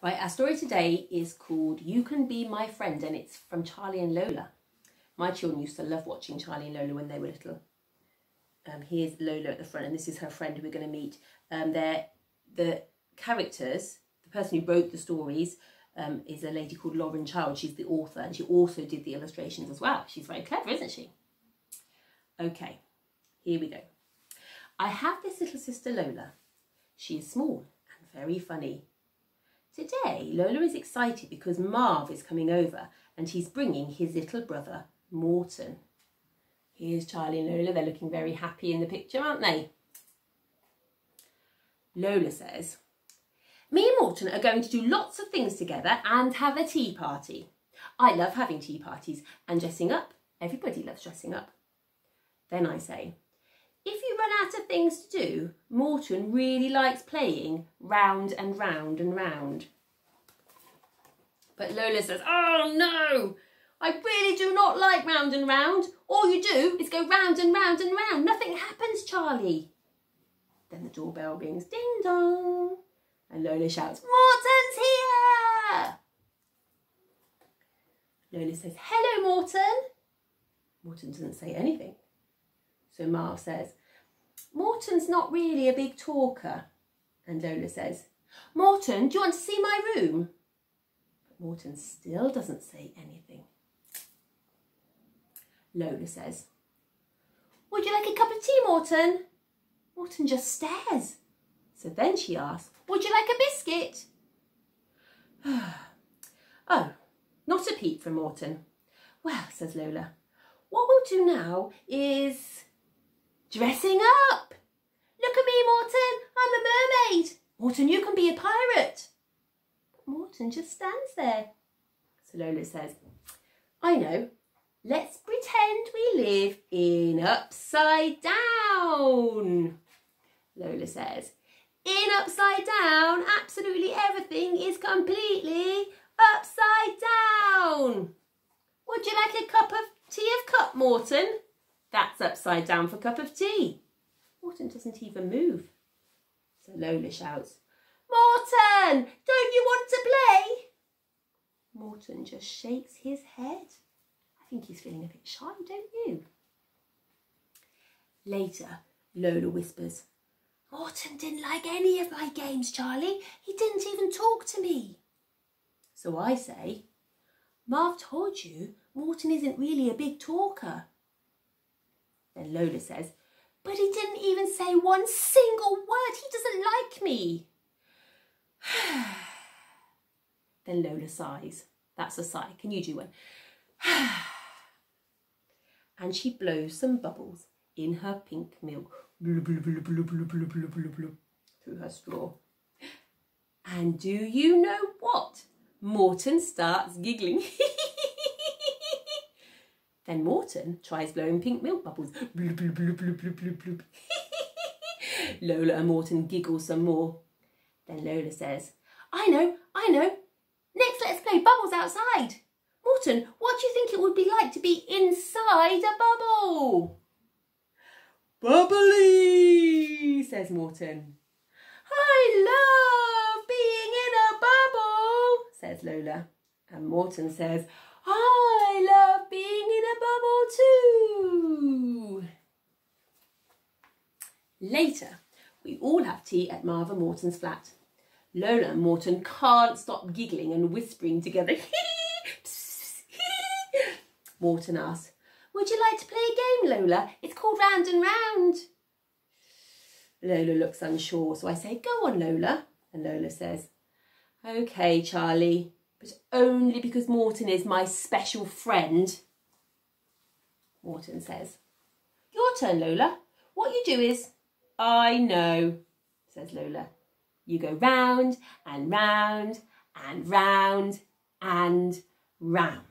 Right, our story today is called You Can Be My Friend and it's from Charlie and Lola. My children used to love watching Charlie and Lola when they were little. Um, here's Lola at the front and this is her friend who we're going to meet. Um, they're, the characters, the person who wrote the stories um, is a lady called Lauren Child. She's the author and she also did the illustrations as well. She's very clever, isn't she? Okay, here we go. I have this little sister Lola. She is small and very funny. Today, Lola is excited because Marv is coming over and he's bringing his little brother, Morton. Here's Charlie and Lola. They're looking very happy in the picture, aren't they? Lola says, Me and Morton are going to do lots of things together and have a tea party. I love having tea parties and dressing up. Everybody loves dressing up. Then I say, if you run out of things to do, Morton really likes playing round and round and round. But Lola says, oh no, I really do not like round and round. All you do is go round and round and round. Nothing happens, Charlie. Then the doorbell rings, ding dong. And Lola shouts, Morton's here. Lola says, hello, Morton. Morton doesn't say anything. So Marv says, Morton's not really a big talker. And Lola says, Morton, do you want to see my room? But Morton still doesn't say anything. Lola says, Would you like a cup of tea, Morton? Morton just stares. So then she asks, Would you like a biscuit? oh, not a peep from Morton. Well, says Lola, what we'll do now is Dressing up! Look at me, Morton! I'm a mermaid! Morton, you can be a pirate! But Morton just stands there. So Lola says, I know. Let's pretend we live in Upside Down. Lola says, in Upside Down, absolutely everything is completely upside down. Would you like a cup of tea of cup, Morton? That's upside down for cup of tea. Morton doesn't even move. So Lola shouts, Morton, don't you want to play? Morton just shakes his head. I think he's feeling a bit shy, don't you? Later, Lola whispers, Morton didn't like any of my games, Charlie. He didn't even talk to me. So I say, Marv told you Morton isn't really a big talker. Then Lola says, but he didn't even say one single word. He doesn't like me. then Lola sighs. That's a sigh. Can you do one? and she blows some bubbles in her pink milk through her straw. And do you know what? Morton starts giggling. Then Morton tries blowing pink milk bubbles. Bloop, bloop, bloop, bloop, bloop, bloop, bloop. Lola and Morton giggle some more. Then Lola says, I know, I know. Next, let's play bubbles outside. Morton, what do you think it would be like to be inside a bubble? Bubbly, says Morton. I love being in a bubble, says Lola. And Morton says, bubble too. Later, we all have tea at Marv and Morton's flat. Lola and Morton can't stop giggling and whispering together. Morton asks, would you like to play a game, Lola? It's called Round and Round. Lola looks unsure, so I say, go on, Lola. And Lola says, OK, Charlie but only because Morton is my special friend. Morton says, Your turn, Lola. What you do is, I know, says Lola. You go round and round and round and round.